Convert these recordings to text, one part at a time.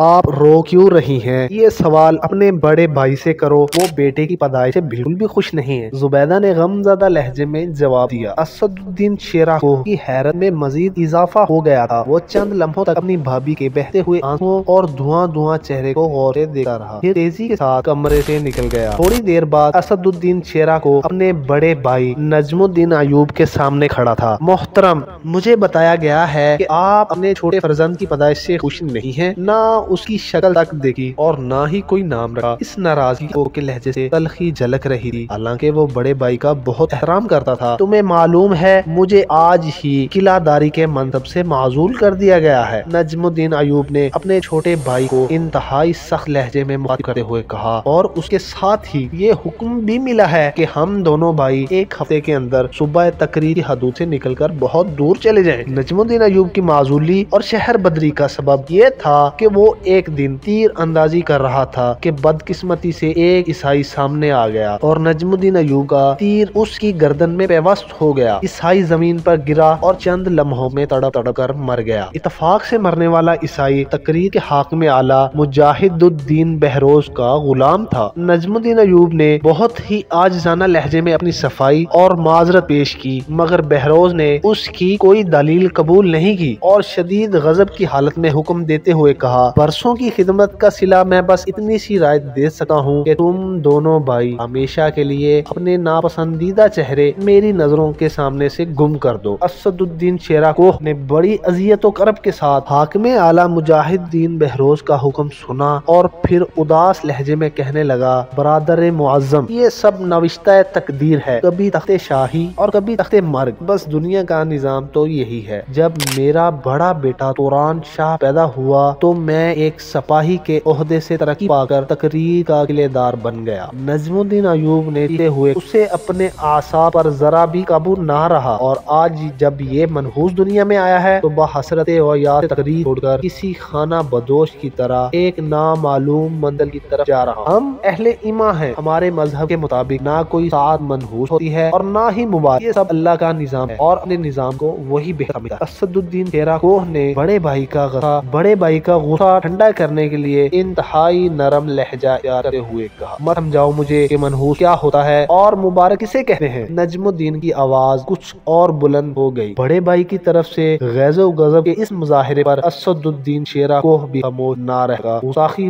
आप रो क्यों रही हैं? ये सवाल अपने बड़े भाई से करो। वो बेटे की पदाई से बिल्कुल भी खुश नहीं है। जुबैदा ने गमजदा लहजे में जवाब दिया। असदुद्दीन शेरा को की हैरत में मजीद इजाफा हो गया था। वो चंद लम्हों तक अपनी भाभी के बहते हुए आँखों और धुआँ धुआँ चेहरे को गौर से देखा रहा। फिर तेज़ी के साथ कमरे से निकल गया। थोड़ी देर बाद असदुद्दीन शेरा को अपने बड़े भाई नजमुद्दीन अयूब के सामने खड़ा था। मोहतरम, मुझे बताया गया है की आप अपने छोटे फर्जंद की पैदाइश से खुश नहीं है। न उसकी शक्ल तक देखी और ना ही कोई नाम रखा। इस नाराज़गी को के लहजे से तलखी झलक रही थी। हालाँकि वो बड़े भाई का बहुत एहतराम करता था। तुम्हें मालूम है, मुझे आज ही किलादारी के मंतब से माजूल कर दिया गया है। नजमुद्दीन अयूब ने अपने छोटे भाई को इंतहाई सख्त लहजे में बात करते हुए कहा और उसके साथ ही ये हुक्म भी मिला है कि हम दोनों भाई एक हफ़्ते के अंदर सुबह तकरीरी हदूद से निकलकर बहुत दूर चले जाए। नजमुद्दीन अयूब की माजूली और शहर बदरी का सबब ये था कि वो एक दिन तीर अंदाजी कर रहा था कि बदकिस्मती से एक ईसाई सामने आ गया और नजमुद्दीन अयूब का तीर उसकी गर्दन में पेवस्त हो गया। ईसाई ज़मीन पर गिरा और चंद लम्हों में तड़प तड़प कर मर गया। इतफाक से मरने वाला ईसाई तकरीर के हाक में आला मुजाहिदुद्दीन बहरोज का गुलाम था। नजमुद्दीन अयूब ने बहुत ही आजाना लहजे में अपनी सफ़ाई और माजरत पेश की, मगर बहरोज ने उसकी कोई दलील कबूल नहीं की और शदीद गजब की हालत में हुक्म देते हुए कहा बरसों की खिदमत का सिला मैं बस इतनी सी राय दे सकता हूँ कि तुम दोनों भाई हमेशा के लिए अपने नापसंदीदा चेहरे मेरी नज़रों के सामने से गुम कर दो। असदुद्दीन शेरा को ने बड़ी अजियत करब के साथ हाकमे आला मुजाहिदीन बहरोज का हुक्म सुना और फिर उदास लहजे में कहने लगा, बरदर मुआजम ये सब नविश्ता तकदीर है। कभी तख्ते शाही और कभी तख्ते मर्ग। बस दुनिया का निज़ाम तो यही है। जब मेरा बड़ा बेटा तुरान शाह पैदा हुआ तो मैं एक सपाही के ओहदे से तरक्की पाकर तकरीर का किलेदार बन गया। नजमुद्दीन अयूब ने हुए, उसे अपने आशा पर जरा भी काबू ना रहा और आज जब ये मनहूस दुनिया में आया है तो बहसरत और याद तकरीर छोड़कर किसी खाना बदोश की तरह एक नामालूम मंजिल की तरफ़ जा रहा हम अहले इमा है। हमारे मज़हब के मुताबिक ना कोई सात मनहूस होती है और ना ही मुबारक। ये सब अल्लाह का निज़ाम है और अपने निज़ाम को वही बेहतर असदुद्दीन तेरा कोह ने बड़े भाई का गुस्सा, बड़े भाई का गुस्सा ठंडा करने के लिए इंतहाई नरम लहजा करते हुए कहा। मत समझाओ मुझे कि मनहूस क्या होता है और मुबारक इसे कहते हैं। नजमुद्दीन की आवाज़ कुछ और बुलंद हो गई। बड़े भाई की तरफ़ से गैजो गजब के इस मुजाहरे पर असदुद्दीन शेरा को भी खामोश ना रहेगा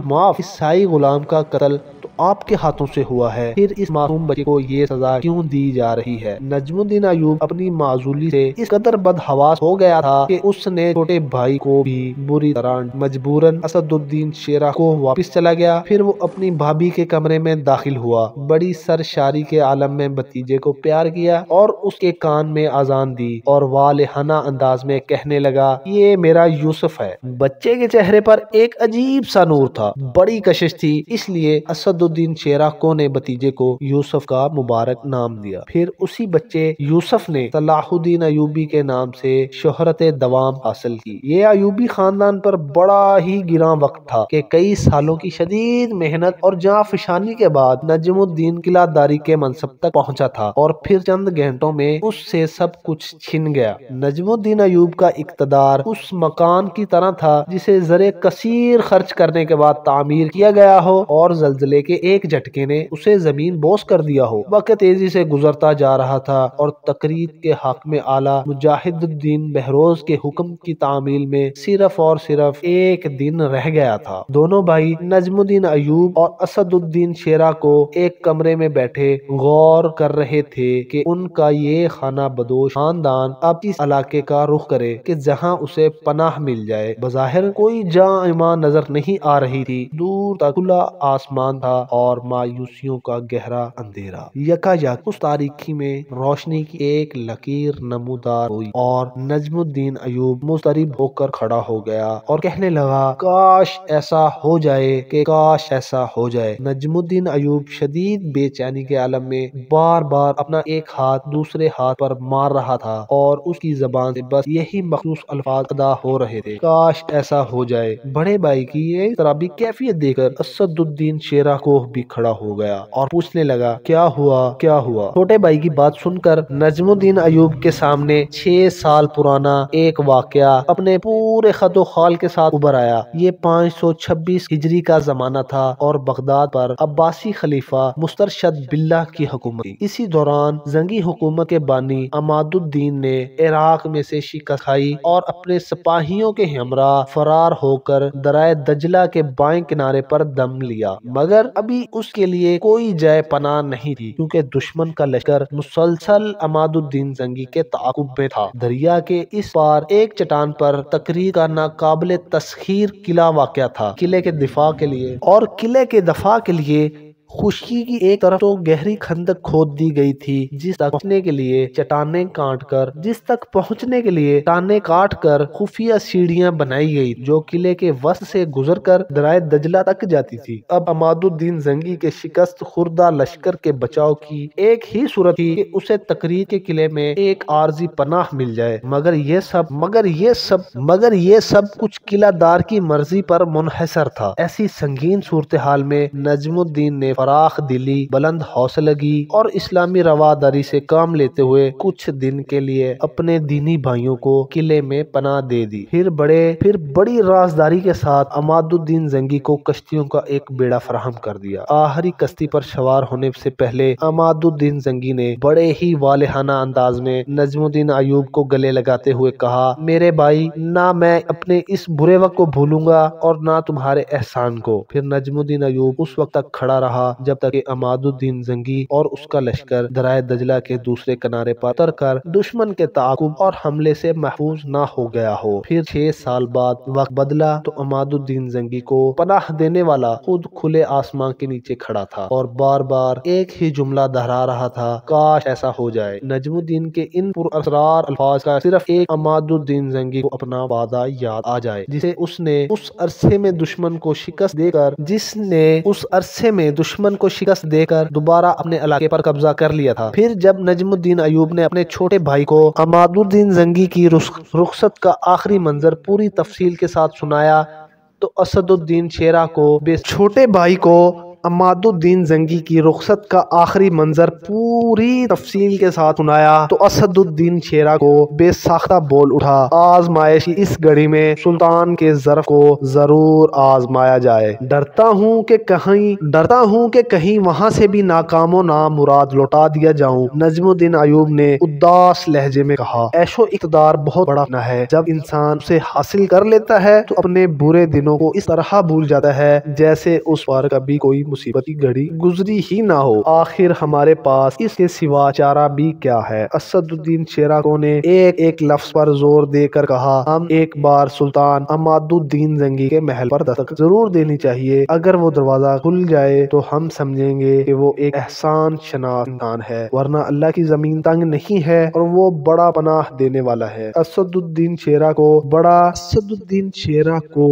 माफ़ ईसाई गुलाम का कत्ल आपके हाथों से हुआ है। फिर इस मासूम बच्चे को ये सजा क्यों दी जा रही है? नजमुद्दीन अयूब अपनी माजूली से इस कदर बदहवास हो गया था कि उसने छोटे भाई को भी बुरी तरह मजबूरन असदुद्दीन शेरा को वापस चला गया। फिर वो अपनी भाभी के कमरे में दाखिल हुआ। बड़ी सरशारी के आलम में भतीजे को प्यार किया और उसके कान में आजान दी और वालहाना अंदाज में कहने लगा, ये मेरा यूसुफ है। बच्चे के चेहरे पर एक अजीब सा नूर था। बड़ी कशिश थी, इसलिए असद असदुद्दीन शेरा को ने भतीजे को यूसुफ का मुबारक नाम दिया। फिर उसी बच्चे यूसुफ ने सलाहुद्दीन अयूबी के नाम से शोहरत दवाम हासिल की। ये अयूबी खानदान पर बड़ा ही गिरा वक्त था कि कई सालों की शदीद मेहनत और जाफिशानी के बाद नजमुद्दीन किलादारी के मनसब तक पहुँचा था और फिर चंद घंटों में उससे सब कुछ छिन गया। नजमुद्दीन अयूब का इकतदार उस मकान की तरह था जिसे जरे कसीर खर्च करने के बाद तामीर किया गया हो और जल्जले के एक झटके ने उसे ज़मीन बोस कर दिया हो। वक्त तेज़ी से गुजरता जा रहा था और तकरीर के हक में आला मुजाहिदुद्दीन बहरोज के हुक्म की तामील में सिर्फ़ और सिर्फ़ एक दिन रह गया था। दोनों भाई नजमुद्दीन अयूब और असदुद्दीन शेरा को एक कमरे में बैठे गौर कर रहे थे कि उनका ये खाना बदोश खानदान अब इस इलाके का रुख करे कि जहाँ उसे पनाह मिल जाए। बजाहिर कोई जा ईमान नज़र नहीं आ रही थी। दूर तक खुला आसमान था। और मायूसियों का गहरा अंधेरा। यकायक उस तारीखी में रोशनी की एक लकीर नमूदार हुई और नजमुद्दीन अयूब मुस्तरिब होकर खड़ा हो गया और कहने लगा, काश ऐसा हो जाए कि काश ऐसा हो जाए। नजमुद्दीन अयूब शदीद बेचैनी के आलम में बार बार अपना एक हाथ दूसरे हाथ पर मार रहा था और उसकी जबान से बस यही मखसूस अल्फाज अदा हो रहे थे, काश ऐसा हो जाए। बड़े भाई की ये तरह कैफियत देकर असदुद्दीन शेरा को कोह भी खड़ा हो गया और पूछने लगा, क्या हुआ? क्या हुआ? छोटे भाई की बात सुनकर नजमुद्दीन अयूब के सामने छह साल पुराना एक वाकया अपने पूरे खतो खाल के साथ उभर आया। ये 526 हिजरी का जमाना था और बगदाद पर अब्बासी खलीफा मुस्तरशद बिल्ला की हुकूमत इसी दौरान जंगी हुकूमत के बानी अमादुद्दीन ने इराक में से शिकस्त खाई और अपने सिपाहियों के हमरा फरार होकर दराय दजला के बाएँ किनारे पर दम लिया। मगर अभी उसके लिए कोई जय पना नहीं थी, क्योंकि दुश्मन का लश्कर मुसलसल अमादुद्दीन जंगी के ताकुब में था। दरिया के इस पार एक चट्टान पर तकरीर का नाकाबिल तस्खीर किला वाक़ था। किले के दिफा के लिए और किले के दफ़ा के लिए खुशी की एक तरफ़ तो गहरी खंदक खोद दी गई थी, जिस तक पहुँचने के लिए चटाने काट कर जिस तक पहुँचने के लिए टाने काट कर खुफिया सीढ़ियाँ बनाई गई, जो किले के वस्त से गुजर कर दराय दजला तक जाती थी। अब अमादुद्दीन जंगी के शिकस्त खुर्दा लश्कर के बचाव की एक ही सूरत थी कि उसे तकरीर के किले में एक आरजी पनाह मिल जाए। मगर ये सब, मगर ये सब, मगर ये सब कुछ किलादार की मर्ज़ी पर मुनहसर था। ऐसी संगीन सूरत हाल में नजमुद्दीन ने फराख दिली, बुलंद हौसलगी और इस्लामी रवादारी से काम लेते हुए कुछ दिन के लिए अपने दीनी भाइयों को किले में पना दे दी। फिर बड़े, फिर बड़ी राजदारी के साथ अमादुद्दीन जंगी को कश्तियों का एक बेड़ा फराहम कर दिया। आखिरी कश्ती पर सवार होने से पहले अमादुद्दीन जंगी ने बड़े ही वालहाना अंदाज में नजमुद्दीन अयूब को गले लगाते हुए कहा, मेरे भाई, ना मैं अपने इस बुरे वक्त को भूलूँगा और ना तुम्हारे एहसान को। फिर नजमुद्दीन अयूब उस वक्त तक खड़ा रहा जब तक अमादुद्दीन जंगी और उसका लश्कर दराय दजला के दूसरे किनारे पर उतर कर दुश्मन के ताकुब और हमले से महफूज न हो गया हो, फिर छह साल बाद वक्त बदला तो अमादुद्दीन जंगी को पनाह देने वाला खुद खुले आसमान के नीचे खड़ा था और बार बार एक ही जुमला दोहरा रहा था, काश ऐसा हो जाए। नजमुद्दीन के इन पुरअसरार अल्फाज का सिर्फ़ एक अमादुद्दीन जंगी को अपना वादा याद आ जाए, जिसे उसने उस अरसे में दुश्मन को शिकस्त देकर, जिसने उस अरसे में दुश्मन दुश्मन को शिकस्त देकर दोबारा अपने इलाके पर कब्जा कर लिया था। फिर जब नजमुद्दीन अयूब ने अपने छोटे भाई को अमादुद्दीन जंगी की रुखसत का आखिरी मंजर पूरी तफसील के साथ सुनाया तो असदुद्दीन शेरा को छोटे भाई को अमादुद्दीन जंगी की रुखसत का आखिरी मंजर पूरी तफसील के साथ सुनाया तो असदुद्दीन शेरा को बेसाख्ता बोल उठा। आजमाइश इस घड़ी में सुल्तान के जरफ को ज़रूर आजमाया जाए। डरता हूँ कि कहीं डरता हूँ कि कहीं वहाँ से भी नाकामो ना मुराद लौटा दिया जाऊँ, नजमुद्दीन अयूब ने उदास लहजे में कहा। ऐशो इकदार बहुत बड़ा है। जब इंसान उसे हासिल कर लेता है तो अपने बुरे दिनों को इस तरह भूल जाता है, जैसे उस पर कभी कोई मुसीबत की घड़ी गुजरी ही ना हो। आखिर हमारे पास इसके सिवा चारा भी क्या है? असदुद्दीन शेराको ने एक एक लफ्ज पर ज़ोर देकर कहा, हम एक बार सुल्तान अमादुद्दीन जंगी के महल पर दस्तक ज़रूर देनी चाहिए। अगर वो दरवाज़ा खुल जाए तो हम समझेंगे कि वो एक एहसान शनास इंसान है, वरना अल्लाह की ज़मीन तंग नहीं है और वो बड़ा पनाह देने वाला है। असदुद्दीन शेरा को बड़ा, असदुद्दीन शेरा को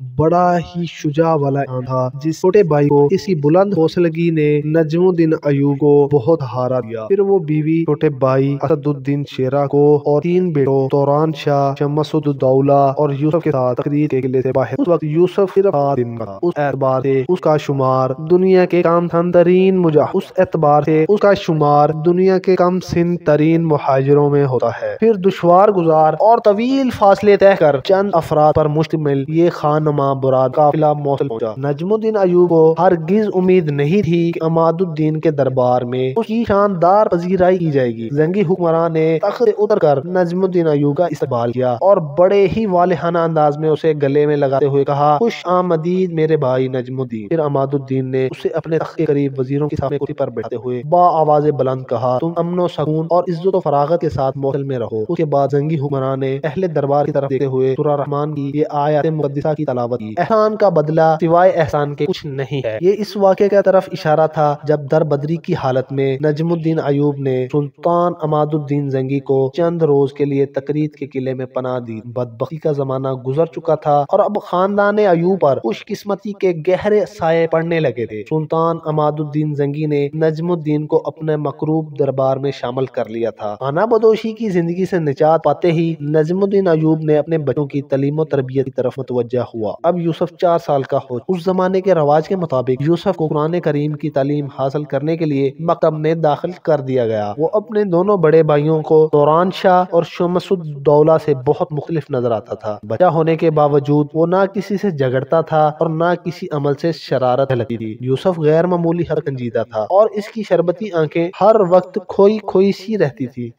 बड़ा ही शुजा वाला था जिस छोटे भाई को इसी बुलंद हौसलगी ने नजमुद्दीन अयूब को बहुत हारा दिया। फिर वो बीवी छोटे भाई असदुद्दीन शेरा को और तीन बेटों तौरान शाह शमसुद्दौला और यूसुफ के साथ तकरीर के किले से बाहर उस वक्त यूसुफ सिर्फ़ दिन का उस एतबार से उसका शुमार दुनिया के कम तरीन मुजा उस एतबार से उसका शुमार दुनिया के कम सिन तरीन मुहाजरों में होता है। फिर दुशवार गुजार और तवील फासले तय कर चंद अफराद पर मुश्तमिल ये खान नुमा बुराद काफिला मौसल पहुँचा। नजमुद्दीन अयूब को हर गिज उम्मीद नहीं थी कि अमादुद्दीन के दरबार में उसकी शानदार पजीराई की जाएगी। जंगी हुक्मरान ने तख्त उतर कर नजमुद्दीन अयूब का इस्तेमाल किया और बड़े ही वालहाना अंदाज में उसे गले में लगाते हुए कहा, खुश आमदीद मेरे भाई नजमुद्दीन। फिर अमादुद्दीन ने उसे अपने तख्त के करीब वजीरों के सामने कुर्सी पर बैठते हुए बा आवाज़ बुलंद कहा, तुम अमनो सकून और इज़्ज़त फरागत के साथ मौसल में रहो। उसके बाद जंगी हुक्मरान ने अहले दरबार की तरफ़ देखते हुए रहमान की ये आयत मुकदसा की तलावत की एहसान का बदला सिवाय एहसान के कुछ नहीं है। ये इस वाक्य की तरफ़ इशारा था जब दर बदरी की हालत में नजमुद्दीन अयूब ने सुल्तान अमादुद्दीन जंगी को चंद रोज के लिए तकरीत के किले में पना दी। बदबकी का जमाना गुजर चुका था और अब खानदान अयूब पर खुशकिस्मती के गहरे साये पड़ने लगे थे। सुल्तान अमादुद्दीन जंगी ने नजमुद्दीन को अपने मकरूब दरबार में शामिल कर लिया था। आना बदोशी की ज़िंदगी से निजात पाते ही नजमुद्दीन अयूब ने अपने बच्चों की तलीम तरबियत की तरफ़ मुतवजा हुआ। हुआ। अब यूसुफ चार साल का हो। उस जमाने के रवाज के मुताबिक यूसुफ को कुरान करीम की तालीम हासिल करने के लिए मकतब में दाखिल कर दिया गया। वो अपने दोनों बड़े भाइयों को दौरान शाह और शमसुद्दौला से बहुत मुख्तलिफ़ नज़र आता था। बच्चा होने के बावजूद वो ना किसी से झगड़ता था और ना किसी अमल से शरारत लगती थी। यूसुफ गैर मामूली हर कंजीदा था और इसकी शरबती आँखें हर वक्त खोई खोई सी रहती थी।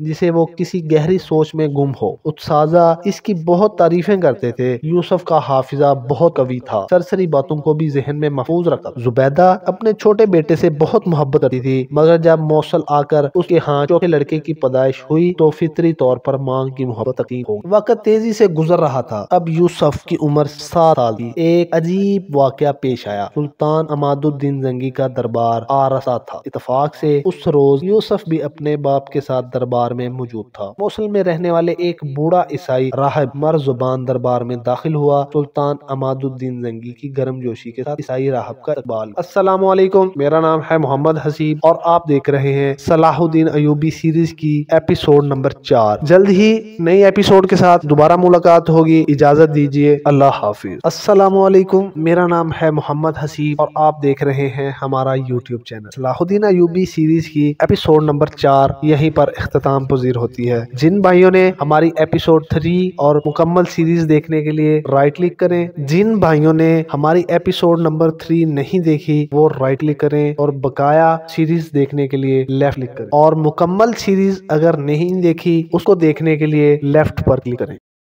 जिसे वो किसी गहरी सोच में गुम हो। उत्साजा इसकी बहुत तारीफें करते थे। यूसुफ का हाफिजा बहुत कवि था। सरसरी बातों को भी जहन में महफूज रखा। जुबैदा अपने छोटे बेटे से बहुत मोहब्बत करती थी, मगर जब मौसल आकर उसके यहाँ चौथे लड़के की पैदाइश हुई तो फितरी तौर पर मांग की मोहब्बत हो वक्त तेज़ी से गुजर रहा था। अब यूसुफ की उम्र सात साल थी। एक अजीब वाक्य पेश आया। सुल्तान अमादुद्दीन जंगी का दरबार आ रहा था। इतफाक से उस रोज यूसुफ भी अपने बाप के साथ दरबार दरबार में मौजूद था। मोसल में रहने वाले एक बूढ़ा ईसाई राहब मर ज़ुबान दरबार में दाखिल हुआ। सुल्तान अमादुद्दीन जंगी की गर्म जोशी के साथ ईसाई राहब का इकबाल। असलम मेरा नाम है मोहम्मद हसीब और आप देख रहे हैं सलाहुद्दीन अयूबी सीरीज़ की एपिसोड नंबर चार। जल्द ही नई एपिसोड के साथ दोबारा मुलाकात होगी। इजाज़त दीजिए, अल्लाह हाफिज। असलम मेरा नाम है मोहम्मद हसीब और आप देख रहे हैं हमारा YouTube channel. Salahuddin Ayyubi series की एपिसोड नंबर चार, यहीं पर अख्ताम इनाम पजीर होती है। जिन भाइयों ने हमारी एपिसोड थ्री और मुकम्मल सीरीज़ देखने के लिए राइट क्लिक करें, जिन भाइयों ने हमारी एपिसोड नंबर थ्री नहीं देखी, वो राइट क्लिक करें और बकाया सीरीज़ देखने के लिए लेफ़्ट क्लिक करें। और मुकम्मल सीरीज़ अगर नहीं देखी, उसको देखने के लिए लेफ़्ट पर क्लिक करें।